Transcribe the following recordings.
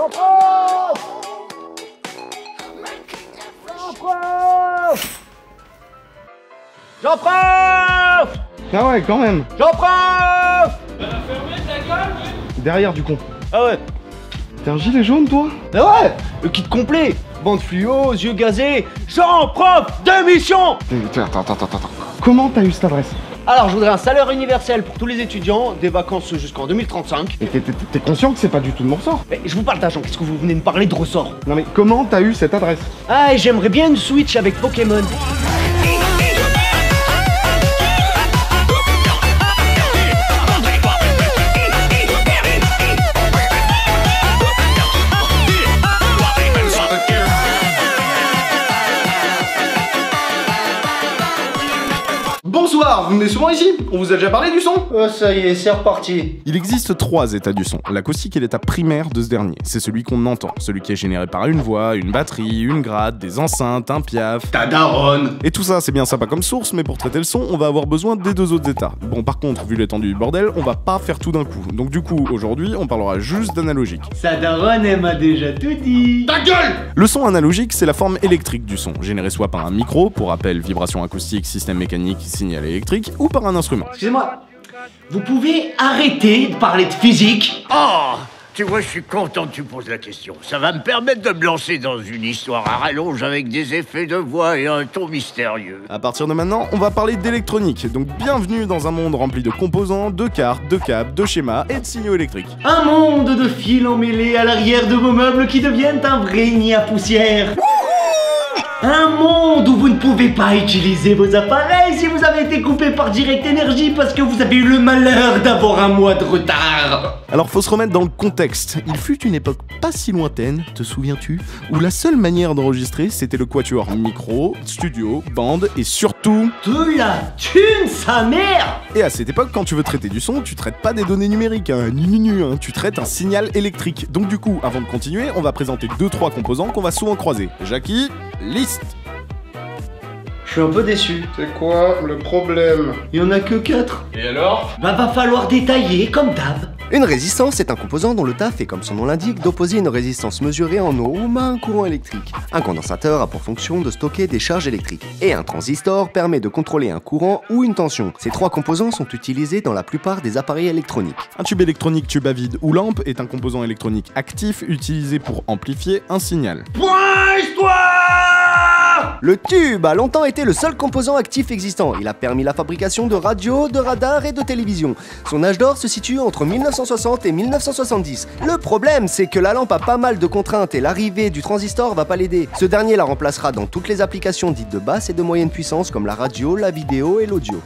Empreinte J'emprunte J'emprunte Ah ouais, quand même. J'emprunte Derrière du con. Ah ouais. T'es un gilet jaune, toi? Ah ouais Le kit complet. Bande fluo, yeux gazés, J'emprunte Deux missions Attends, attends, attends, attends. Comment t'as eu cette adresse? Alors, je voudrais un salaire universel pour tous les étudiants, des vacances jusqu'en 2035. Et t'es- t'es t'es conscient que c'est pas du tout de mon ressort? Mais je vous parle d'argent, qu'est-ce que vous venez me parler de ressort? Non mais comment t'as eu cette adresse? Ah, et j'aimerais bien une Switch avec Pokémon. Bonsoir, vous venez souvent ici? On vous a déjà parlé du son? Oh, ça y est, c'est reparti. Il existe trois états du son. L'acoustique est l'état primaire de ce dernier. C'est celui qu'on entend, celui qui est généré par une voix, une batterie, une gratte, des enceintes, un piaf. Ta daronne Et tout ça, c'est bien sympa comme source, mais pour traiter le son, on va avoir besoin des deux autres états. Bon, par contre, vu l'étendue du bordel, on va pas faire tout d'un coup. Donc du coup, aujourd'hui, on parlera juste d'analogique. Sa daronne, elle m'a déjà tout dit. Ta gueule Le son analogique, c'est la forme électrique du son, généré soit par un micro, pour rappel, vibration acoustique, système mécanique, signal électrique, ou par un instrument. Excusez-moi, vous pouvez arrêter de parler de physique Oh Tu vois, je suis content que tu poses la question. Ça va me permettre de me lancer dans une histoire à rallonge avec des effets de voix et un ton mystérieux. À partir de maintenant, on va parler d'électronique, donc bienvenue dans un monde rempli de composants, de cartes, de câbles, de schémas et de signaux électriques. Un monde de fils emmêlés à l'arrière de vos meubles qui deviennent un vrai nid à poussière. Un monde où vous ne pouvez pas utiliser vos appareils si vous avez été coupé par Direct Energy parce que vous avez eu le malheur d'avoir un mois de retard. Alors faut se remettre dans le contexte. Il fut une époque pas si lointaine, te souviens-tu, où la seule manière d'enregistrer c'était le quatuor micro, studio, bande et surtout... De la thune, sa mère Et à cette époque, quand tu veux traiter du son, tu traites pas des données numériques, hein, ni, ni, hein, tu traites un signal électrique. Donc du coup, avant de continuer, on va présenter deux trois composants qu'on va souvent croiser. Jackie, liste Je suis un peu déçu. C'est quoi le problème? Il y en a que 4. Et alors? Bah va falloir détailler comme d'hab. Une résistance est un composant dont le taf est, comme son nom l'indique, d'opposer une résistance mesurée en ohm à un courant électrique. Un condensateur a pour fonction de stocker des charges électriques. Et un transistor permet de contrôler un courant ou une tension. Ces trois composants sont utilisés dans la plupart des appareils électroniques. Un tube électronique, tube à vide ou lampe est un composant électronique actif utilisé pour amplifier un signal. Point histoire Le tube a longtemps été le seul composant actif existant. Il a permis la fabrication de radios, de radars et de télévision. Son âge d'or se situe entre 1960 et 1970. Le problème, c'est que la lampe a pas mal de contraintes et l'arrivée du transistor va pas l'aider. Ce dernier la remplacera dans toutes les applications dites de basse et de moyenne puissance comme la radio, la vidéo et l'audio.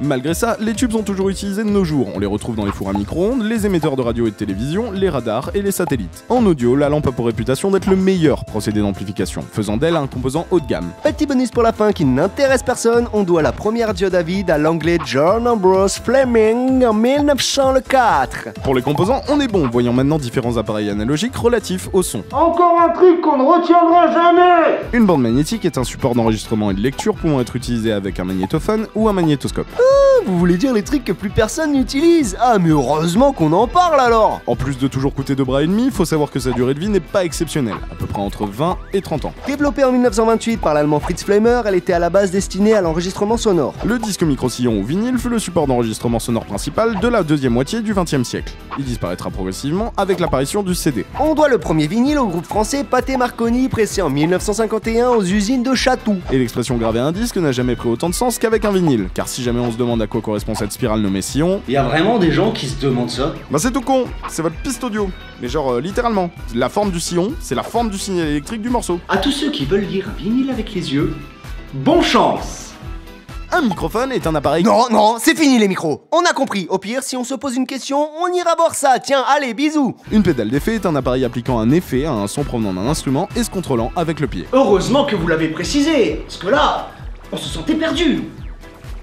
Malgré ça, les tubes sont toujours utilisés de nos jours. On les retrouve dans les fours à micro-ondes, les émetteurs de radio et de télévision, les radars et les satellites. En audio, la lampe a pour réputation d'être le meilleur procédé d'amplification, faisant d'elle un composant haut de gamme. Petit bonus pour la fin qui n'intéresse personne, on doit la première diode à vide à l'anglais John Ambrose Fleming en 1904. Pour les composants, on est bon, voyant maintenant différents appareils analogiques relatifs au son. Encore un truc qu'on ne retiendra jamais Une bande magnétique est un support d'enregistrement et de lecture pouvant être utilisé avec un magnétophone ou un magnétoscope. Woo! Vous voulez dire les trucs que plus personne n'utilise Ah mais heureusement qu'on en parle alors En plus de toujours coûter deux bras et demi, faut savoir que sa durée de vie n'est pas exceptionnelle, à peu près entre 20 et 30 ans. Développée en 1928 par l'allemand Fritz Fleimer, elle était à la base destinée à l'enregistrement sonore. Le disque micro-sillon ou vinyle fut le support d'enregistrement sonore principal de la deuxième moitié du XXe siècle. Il disparaîtra progressivement avec l'apparition du CD. On doit le premier vinyle au groupe français Pathé Marconi, pressé en 1951 aux usines de Chatou. Et l'expression graver un disque n'a jamais pris autant de sens qu'avec un vinyle, car si jamais on se demande à quoi correspond cette spirale nommée sillon, Il y a vraiment des gens qui se demandent ça bah c'est tout con, c'est votre piste audio. Mais genre euh, littéralement, la forme du sillon, c'est la forme du signal électrique du morceau. À tous ceux qui veulent lire un vinyle avec les yeux, bon chance Un microphone est un appareil... Non, non, c'est fini les micros. On a compris. Au pire, si on se pose une question, on ira voir ça. Tiens, allez, bisous. Une pédale d'effet est un appareil appliquant un effet à un son provenant d'un instrument et se contrôlant avec le pied. Heureusement que vous l'avez précisé, parce que là, on se sentait perdu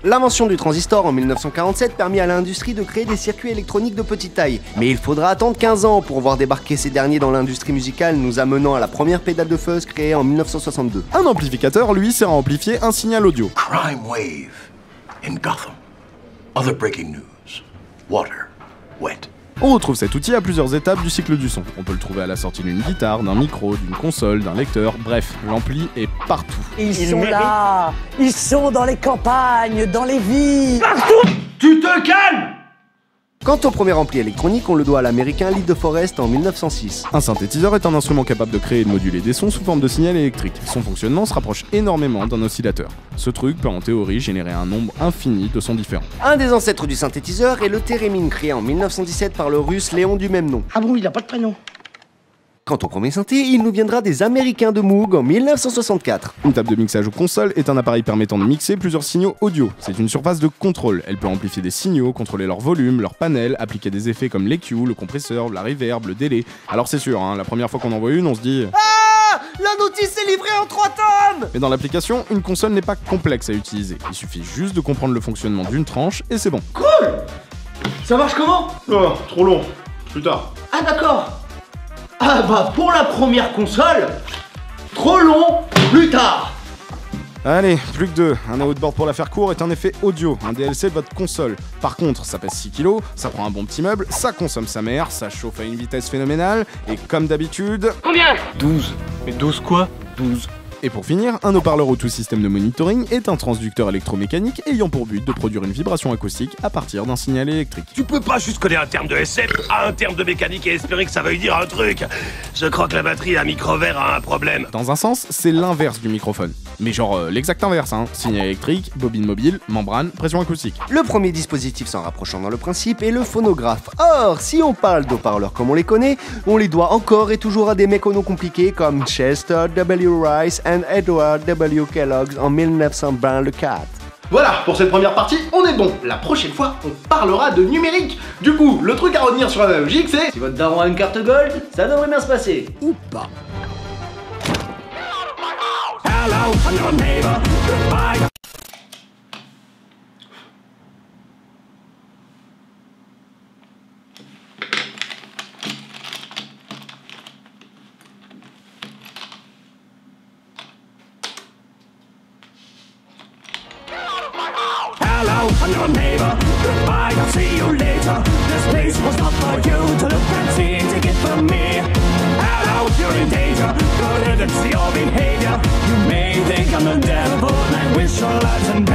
L'invention du transistor en 1947 permit à l'industrie de créer des circuits électroniques de petite taille. Mais il faudra attendre 15 ans pour voir débarquer ces derniers dans l'industrie musicale, nous amenant à la première pédale de fuzz créée en 1962. Un amplificateur, lui, sert à amplifier un signal audio. Crime wave in Gotham. Other breaking news. Water. Wet. On retrouve cet outil à plusieurs étapes du cycle du son. On peut le trouver à la sortie d'une guitare, d'un micro, d'une console, d'un lecteur, bref, l'ampli est partout. Ils sont là Ils sont dans les campagnes, dans les villes Tu te calmes Quant au premier ampli électronique, on le doit à l'américain Lee de Forest en 1906. Un synthétiseur est un instrument capable de créer et de moduler des sons sous forme de signal électrique. Son fonctionnement se rapproche énormément d'un oscillateur. Ce truc peut en théorie générer un nombre infini de sons différents. Un des ancêtres du synthétiseur est le thérémine créé en 1917 par le russe Léon du même nom. Ah bon, il a pas de prénom? Quant au premier synthé, il nous viendra des Américains de Moog en 1964. Une table de mixage ou console est un appareil permettant de mixer plusieurs signaux audio. C'est une surface de contrôle. Elle peut amplifier des signaux, contrôler leur volume, leur panel, appliquer des effets comme l'EQ, le compresseur, la reverb, le délai. Alors c'est sûr, hein, la première fois qu'on en voit une, on se dit... Ah La notice est livrée en 3 tomes Mais dans l'application, une console n'est pas complexe à utiliser. Il suffit juste de comprendre le fonctionnement d'une tranche et c'est bon. Ça marche comment? Oh, trop long. Plus tard. Ah d'accord Ah bah pour la première console, trop long, plus tard Allez, plus que deux. Un outboard pour la faire court est un effet audio, un DLC de votre console. Par contre, ça pèse 6 kg, ça prend un bon petit meuble, ça consomme sa mère, ça chauffe à une vitesse phénoménale, et comme d'habitude... 12. Mais 12 quoi? 12. Et pour finir, un haut-parleur ou tout système de monitoring est un transducteur électromécanique ayant pour but de produire une vibration acoustique à partir d'un signal électrique. Tu peux pas juste coller un terme de SF à un terme de mécanique et espérer que ça veuille dire un truc. Je crois que la batterie à micro vert a un problème. Dans un sens, c'est l'inverse du microphone. Mais genre euh, l'exact inverse, hein. Signal électrique, bobine mobile, membrane, pression acoustique. Le premier dispositif s'en rapprochant dans le principe est le phonographe. Or, si on parle d'haut-parleurs comme on les connaît, on les doit encore et toujours à des méconos compliqués comme Chester W. Rice Edward W. Kellogg en 1924. Voilà, pour cette première partie, on est bon. La prochaine fois, on parlera de numérique. Du coup, le truc à retenir sur l'analogique, c'est... Si votre daron a une carte gold, ça devrait bien se passer. Ou pas. Hello, specialize in